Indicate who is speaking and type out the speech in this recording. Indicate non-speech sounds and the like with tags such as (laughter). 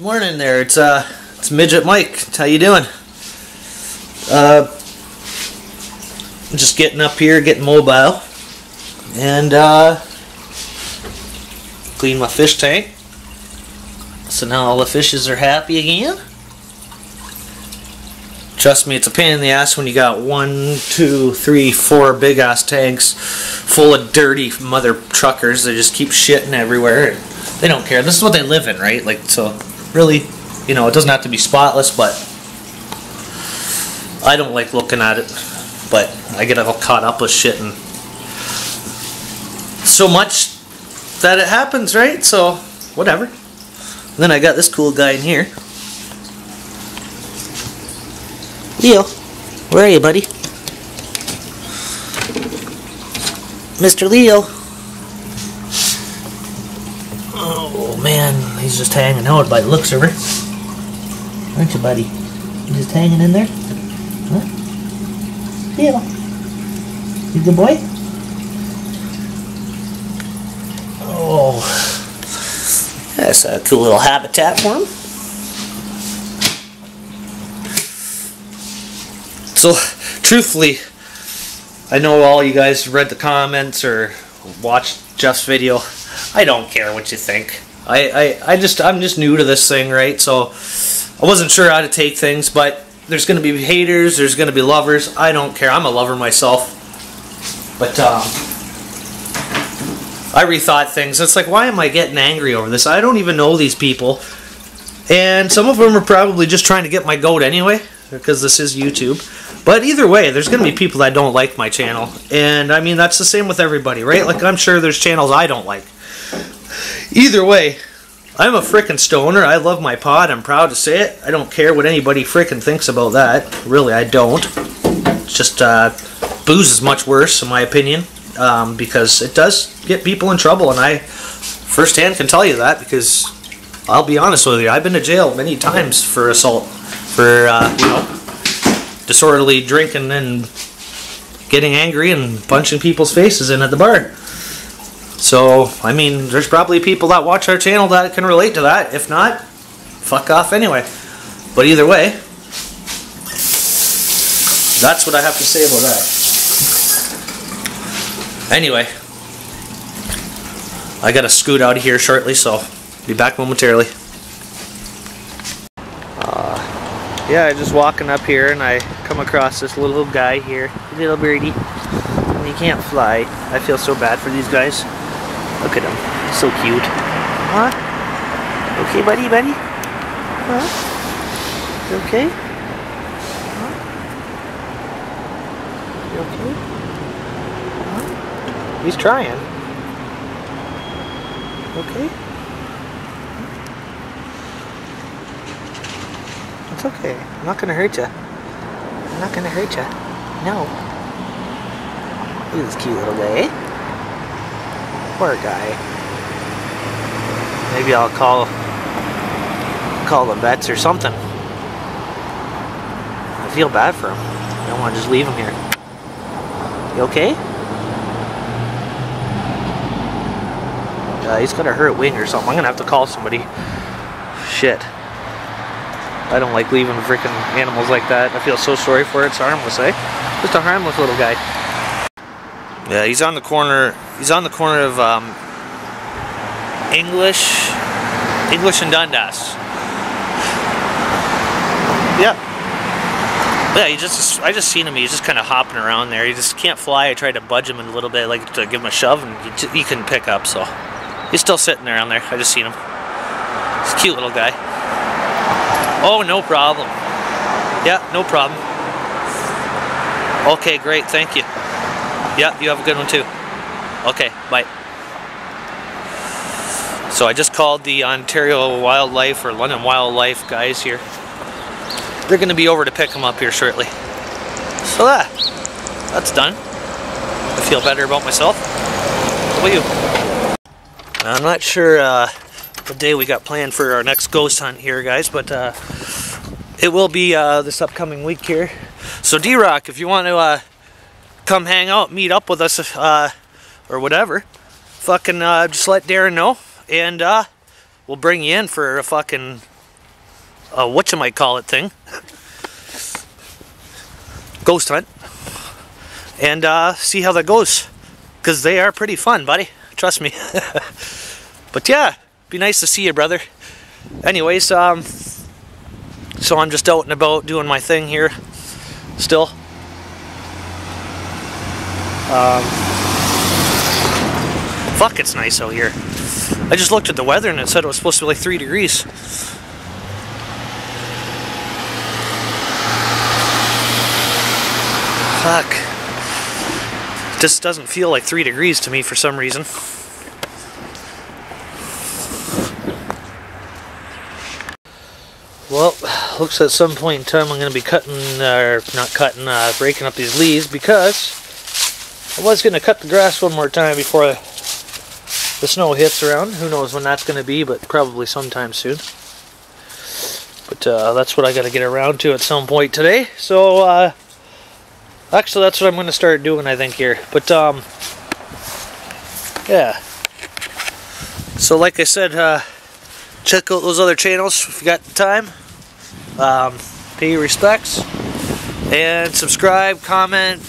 Speaker 1: Morning there. It's uh, it's Mighty Mike. How you doing? Uh, just getting up here, getting mobile, and uh, clean my fish tank. So now all the fishes are happy again. Trust me, it's a pain in the ass when you got one, two, three, four big ass tanks full of dirty mother truckers that just keep shitting everywhere. And they don't care. This is what they live in, right? Like, so really, you know, it doesn't have to be spotless, but I don't like looking at it. But I get all caught up with shit and so much that it happens, right? So, whatever. And then I got this cool guy in here. Leo, where are you, buddy? Mr. Leo. Oh man, he's just hanging out by the looks of her. Aren't you, buddy? You just hanging in there? Huh? Leo. You good boy? Oh. That's a cool little habitat for him. So, truthfully, I know all you guys read the comments or watched Jeff's video. I don't care what you think. I, I, I just I'm just new to this thing, right? So I wasn't sure how to take things, but there's gonna be haters, there's gonna be lovers. I don't care. I'm a lover myself. But um, I rethought things. It's like, why am I getting angry over this? I don't even know these people. And some of them are probably just trying to get my goat anyway, because this is YouTube. But either way, there's going to be people that don't like my channel. And I mean, that's the same with everybody, right? Like, I'm sure there's channels I don't like. Either way, I'm a frickin' stoner. I love my pod. I'm proud to say it. I don't care what anybody frickin' thinks about that. Really, I don't. It's just, uh, booze is much worse, in my opinion, um, because it does get people in trouble. And I firsthand can tell you that because I'll be honest with you, I've been to jail many times for assault, for, uh, you know, disorderly drinking and getting angry and punching people's faces in at the bar. So, I mean, there's probably people that watch our channel that can relate to that. If not, fuck off anyway. But either way, that's what I have to say about that. Anyway, I gotta scoot out of here shortly, so be back momentarily. Uh, yeah, just walking up here and I come across this little guy here, little birdie. And he can't fly. I feel so bad for these guys. Look at him, so cute. Huh? Okay, buddy, buddy? Huh? You okay? Huh? You okay? Huh? He's trying. Okay? It's okay. I'm not gonna hurt you. I'm not gonna hurt you. No. Look at this cute little guy. Poor guy. Maybe I'll call call the vets or something. I feel bad for him. I don't want to just leave him here. You okay? Uh, he's got a hurt wing or something. I'm gonna have to call somebody. Shit. I don't like leaving freaking animals like that. I feel so sorry for it. It's harmless, eh? Just a harmless little guy. Yeah, he's on the corner. He's on the corner of um, English, English and Dundas. Yeah. Yeah, he just, I just seen him, he's just kind of hopping around there. He just can't fly. I tried to budge him a little bit, like to give him a shove, and he, he couldn't pick up, so. He's still sitting there on there. I just seen him. He's a cute little guy. Oh, no problem. Yeah, no problem. Okay, great, thank you. Yeah, you have a good one too. Okay, bye. So I just called the Ontario Wildlife or London Wildlife guys here. They're going to be over to pick them up here shortly. So that, that's done. I feel better about myself. How about you? I'm not sure uh, what day we got planned for our next ghost hunt here, guys, but uh, it will be uh, this upcoming week here. So D-Rock, if you want to uh, come hang out, meet up with us, uh, or whatever, fucking uh, just let Darren know, and uh, we'll bring you in for a fucking uh, what you might call it thing, ghost hunt, and uh, see how that goes, because they are pretty fun, buddy. Trust me. (laughs) but yeah, be nice to see you, brother. Anyways, um, so I'm just out and about doing my thing here, still. Um, fuck, it's nice out here. I just looked at the weather and it said it was supposed to be like 3 degrees. Fuck. This doesn't feel like 3 degrees to me for some reason. Well, looks at some point in time I'm going to be cutting, or not cutting, uh, breaking up these leaves because I was going to cut the grass one more time before the snow hits around. Who knows when that's going to be, but probably sometime soon. But uh, that's what I got to get around to at some point today. So, uh, actually, that's what I'm going to start doing, I think, here. But, um, yeah. So, like I said, uh, check out those other channels if you got the time. Um, pay your respects. And subscribe, comment,